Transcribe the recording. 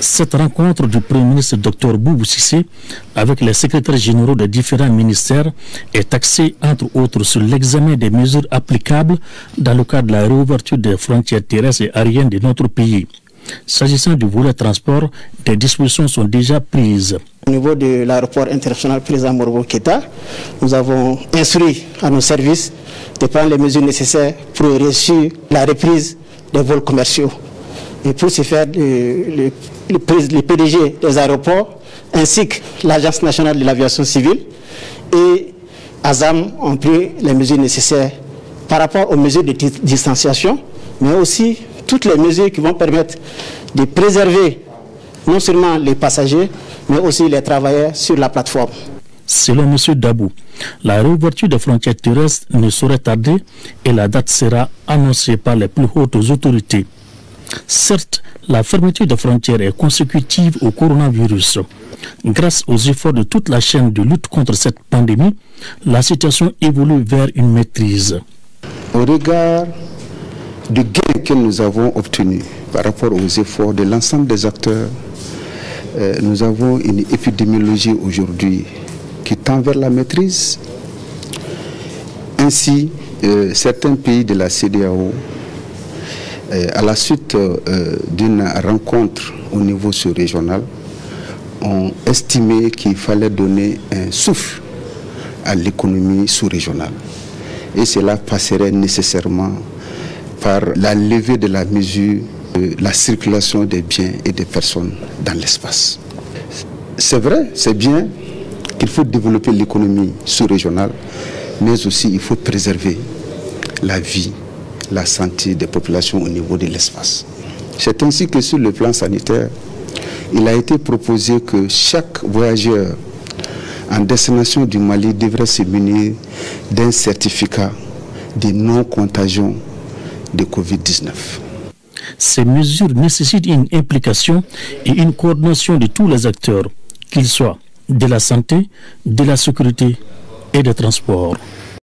Cette rencontre du Premier ministre Dr Boubou Sissé avec les secrétaires généraux des différents ministères est axée entre autres sur l'examen des mesures applicables dans le cadre de la réouverture des frontières terrestres et aériennes de notre pays. S'agissant du volet transport, des dispositions sont déjà prises. Au niveau de l'aéroport international président Morbo Keta, nous avons instruit à nos services de prendre les mesures nécessaires pour réussir la reprise des vols commerciaux. Et pour ce faire, le, le, PDG des aéroports ainsi que l'Agence nationale de l'aviation civile et ASAM ont pris les mesures nécessaires par rapport aux mesures de distanciation, mais aussi toutes les mesures qui vont permettre de préserver non seulement les passagers, mais aussi les travailleurs sur la plateforme. Selon M. Dabou, la réouverture des frontières terrestres ne saurait tarder et la date sera annoncée par les plus hautes autorités. Certes, la fermeture des frontières est consécutive au coronavirus. Grâce aux efforts de toute la chaîne de lutte contre cette pandémie, la situation évolue vers une maîtrise. Au regard du gain que nous avons obtenu par rapport aux efforts de l'ensemble des acteurs, euh, nous avons une épidémiologie aujourd'hui qui tend vers la maîtrise. Ainsi, euh, certains pays de la CDAO à la suite euh, d'une rencontre au niveau sous-régional, ont estimé qu'il fallait donner un souffle à l'économie sous-régionale. Et cela passerait nécessairement par la levée de la mesure de la circulation des biens et des personnes dans l'espace. C'est vrai, c'est bien qu'il faut développer l'économie sous-régionale, mais aussi il faut préserver la vie la santé des populations au niveau de l'espace. C'est ainsi que sur le plan sanitaire, il a été proposé que chaque voyageur en destination du Mali devrait se munir d'un certificat de non-contagion de Covid-19. Ces mesures nécessitent une implication et une coordination de tous les acteurs, qu'ils soient de la santé, de la sécurité et des transports.